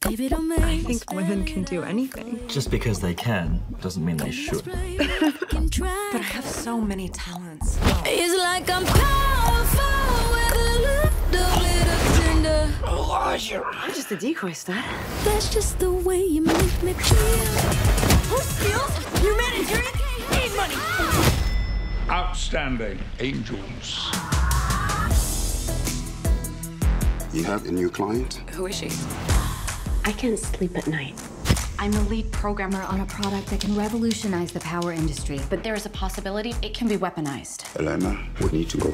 Baby, don't make I think women can do anything. Just because they can doesn't mean they should. But I I have so many talents. It's like I'm powerful with a little bit of tender. Oh, I'm just a decoy stud. That's just the way you make me feel. Oh, Who steals humanitarian aid money? Ah! Outstanding angels. You have a new client? Who is she? I can't sleep at night. I'm the lead programmer on a product that can revolutionize the power industry, but there is a possibility it can be weaponized. Elena, we need to go.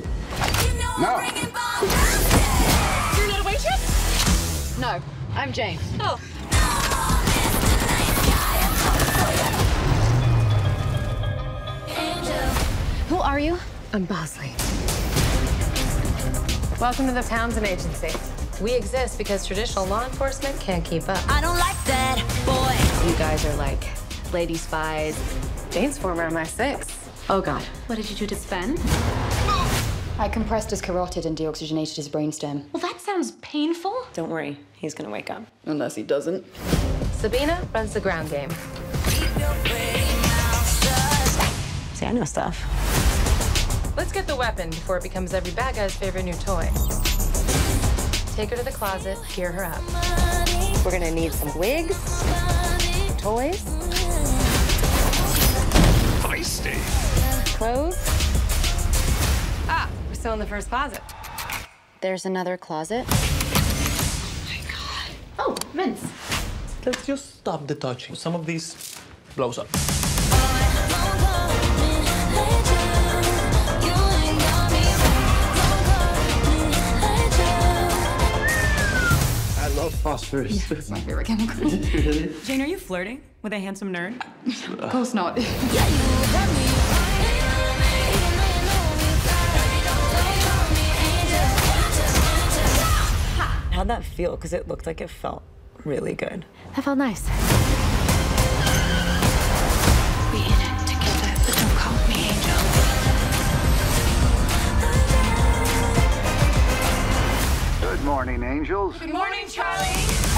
No. You're not a waitress? No, I'm Jane. Oh. Who are you? I'm Bosley. Welcome to the Townsend Agency. We exist because traditional law enforcement can't keep up. I don't like that, boy. You guys are like lady spies. Jane's former MI6. Oh god. What did you do to Sven? I compressed his carotid and deoxygenated his brainstem. Well, that sounds painful. Don't worry, he's gonna wake up. Unless he doesn't. Sabina runs the ground game. See, I know stuff. Let's get the weapon before it becomes every bad guy's favorite new toy. Take her to the closet, gear her up. We're gonna need some wigs, toys, Feisty. clothes. Ah, we're still in the first closet. There's another closet. Oh, my god. Oh, mints. Let's just stop the touching. Some of these blows up. Love phosphorus. It's my favorite chemical. Jane, are you flirting with a handsome nerd? of course not. How'd that feel? Because it looked like it felt really good. That felt nice. Morning, angels. Good morning, Charlie.